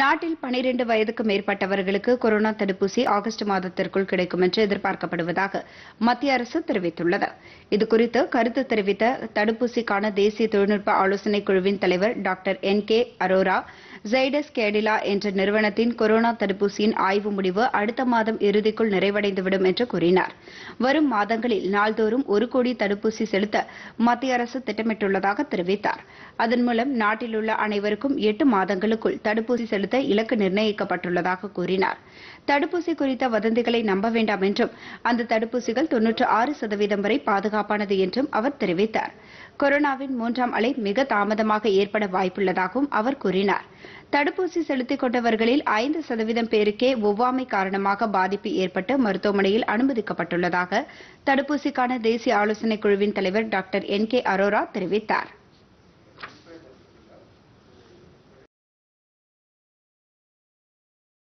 நாட்டில் 12 வயதுக்கு மேற்பட்டவர்களுக்கு கொரோனா தடுப்பூசி ஆகஸ்ட் மாதத்திற்குள் கிடைக்கும் என்று எதிர்பார்க்கப்படுவதாக மத்திய அரசு தெரிவித்துள்ளது. இதுகுறித்து கருத்து தெரிவித்த தடுப்பூசிக்கான தேசிய தொழில்நுட்ப ஆலோசனைக் குழுவின் தலைவர் doctor N K Arora Zydus Cadila என்ற நிறுவனத்தின் கொரோனா தடுப்பூசியின் ஆய்வு முடிவு அடுத்த மாதம் இறுதிக்குள் நிறைவடைந்துவிடும் என்று கூறினார். வரும் மாதங்களில் நாள்தோறும் ஒரு கோடி தடுப்பூசி செலுத்த மத்திய அரசு திட்டமிட்டுள்ளதாக தெரிவித்தார். அதன் மூலம் நாட்டில் உள்ள அனைவருக்கும் எட்டு மாதங்களுக்குள் தடுப்பூசி செலுத்த இலக்கு நிர்ணயிக்கப்பட்டுள்ளதாக கூறினார். தடுப்பூசி குறித்த வதந்திகளை நம்ப வேண்டாம் என்றும் அந்த தடுப்பூசிகள் தொன்னூற்று ஆறு சதவீதம் வரை பாதுகாப்பானது என்றும் அவர் தெரிவித்தார். கொரோனாவின் மூன்றாம் அலை மிக தாமதமாக ஏற்பட வாய்ப்புள்ளதாகவும் அவர் கூறினார். தடுப்பூசி செலுத்திக் கொண்டவர்களில் ஐந்து சதவீதம் பேருக்கே ஒவ்வாமை காரணமாக பாதிப்பு ஏற்பட்டு மருத்துவமனையில் அனுமதிக்கப்பட்டுள்ளதாக தடுப்பூசிக்கான தேசிய ஆலோசனைக் குழுவின் தலைவர் டாக்டர் என் கே அரோரா தெரிவித்தார்.